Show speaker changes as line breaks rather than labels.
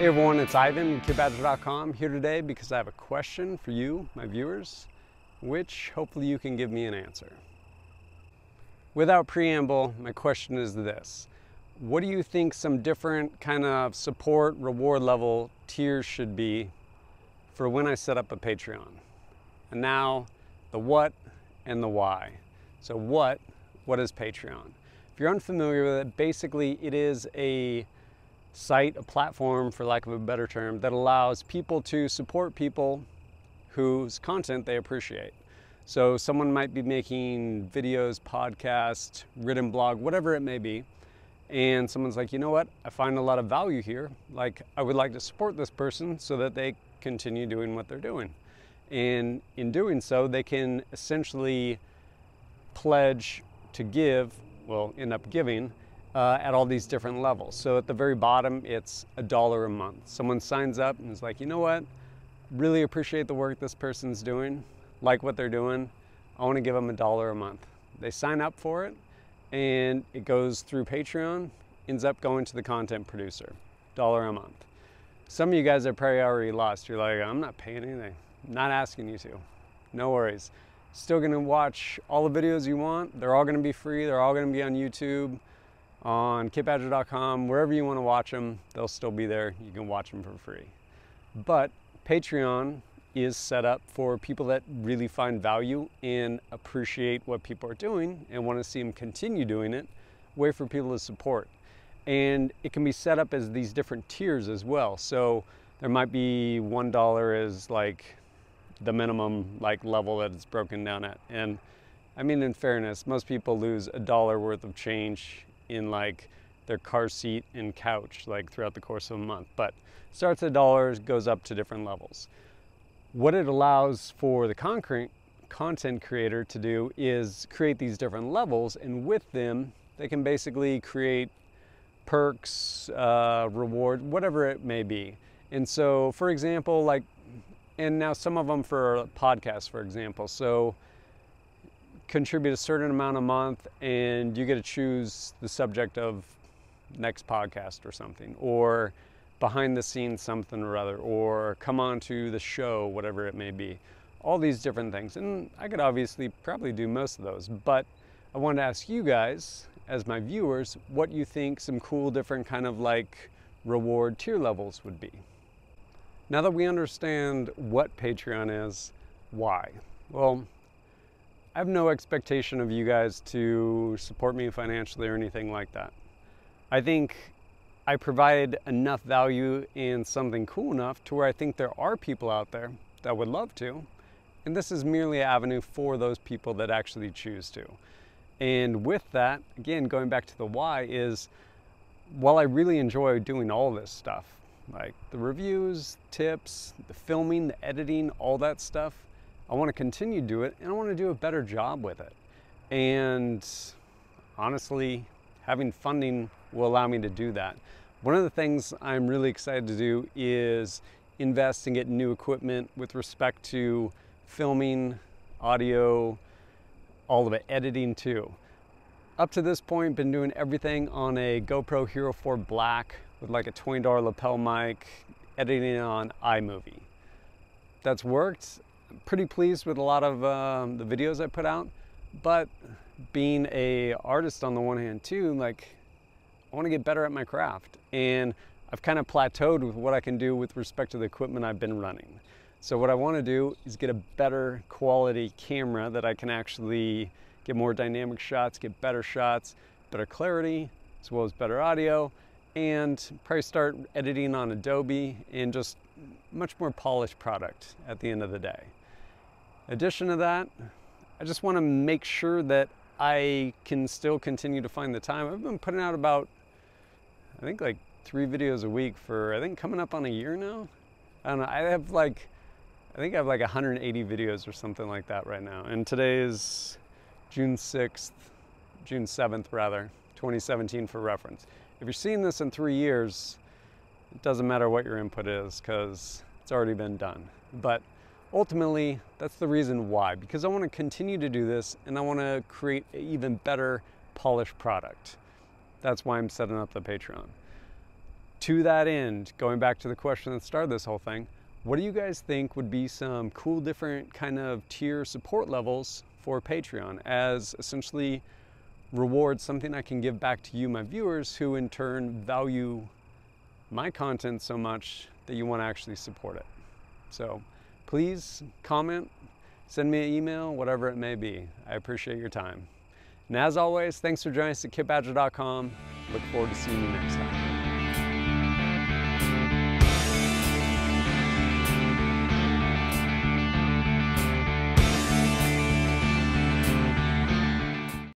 Hey everyone, it's Ivan, KitBadger.com here today because I have a question for you, my viewers, which hopefully you can give me an answer. Without preamble, my question is this. What do you think some different kind of support reward level tiers should be for when I set up a Patreon? And now the what and the why. So what, what is Patreon? If you're unfamiliar with it, basically it is a site, a platform, for lack of a better term, that allows people to support people whose content they appreciate. So someone might be making videos, podcast, written blog, whatever it may be, and someone's like, you know what, I find a lot of value here. Like, I would like to support this person so that they continue doing what they're doing. And in doing so, they can essentially pledge to give, well, end up giving uh, at all these different levels. So at the very bottom, it's a dollar a month. Someone signs up and is like, you know what? Really appreciate the work this person's doing, like what they're doing. I want to give them a dollar a month. They sign up for it and it goes through Patreon, ends up going to the content producer, dollar a month. Some of you guys are probably already lost. You're like, I'm not paying anything. I'm not asking you to. No worries. Still gonna watch all the videos you want. They're all gonna be free. They're all gonna be on YouTube on kitbadger.com, wherever you want to watch them, they'll still be there. You can watch them for free. But Patreon is set up for people that really find value and appreciate what people are doing and want to see them continue doing it, way for people to support. And it can be set up as these different tiers as well. So there might be $1 as like the minimum like level that it's broken down at. And I mean, in fairness, most people lose a dollar worth of change in like their car seat and couch like throughout the course of a month. But starts at dollars, goes up to different levels. What it allows for the concrete content creator to do is create these different levels and with them they can basically create perks, uh, reward, whatever it may be. And so for example, like, and now some of them for podcasts, for example. So contribute a certain amount a month and you get to choose the subject of next podcast or something or behind the scenes something or other or come on to the show whatever it may be. All these different things and i could obviously probably do most of those but i wanted to ask you guys as my viewers what you think some cool different kind of like reward tier levels would be. Now that we understand what patreon is why? Well I have no expectation of you guys to support me financially or anything like that. I think I provide enough value and something cool enough to where I think there are people out there that would love to. And this is merely an avenue for those people that actually choose to. And with that, again, going back to the why is while I really enjoy doing all this stuff, like the reviews, tips, the filming, the editing, all that stuff, I want to continue to do it and I want to do a better job with it. And honestly, having funding will allow me to do that. One of the things I'm really excited to do is invest and get new equipment with respect to filming, audio, all of it, editing too. Up to this point, been doing everything on a GoPro Hero 4 Black with like a $20 lapel mic, editing on iMovie. That's worked pretty pleased with a lot of um, the videos I put out, but being a artist on the one hand too, like I want to get better at my craft. And I've kind of plateaued with what I can do with respect to the equipment I've been running. So what I want to do is get a better quality camera that I can actually get more dynamic shots, get better shots, better clarity, as well as better audio, and probably start editing on Adobe and just much more polished product at the end of the day addition to that, I just want to make sure that I can still continue to find the time. I've been putting out about, I think like three videos a week for, I think coming up on a year now. I don't know, I have like, I think I have like 180 videos or something like that right now. And today is June 6th, June 7th rather, 2017 for reference. If you're seeing this in three years, it doesn't matter what your input is because it's already been done. But ultimately, that's the reason why, because I want to continue to do this and I want to create an even better polished product. That's why I'm setting up the Patreon. to that end, going back to the question that started this whole thing, what do you guys think would be some cool different kind of tier support levels for Patreon as essentially reward something I can give back to you, my viewers, who in turn value my content so much that you want to actually support it. So please comment, send me an email, whatever it may be. I appreciate your time. And as always, thanks for joining us at kitbadger.com. Look forward to seeing you next time.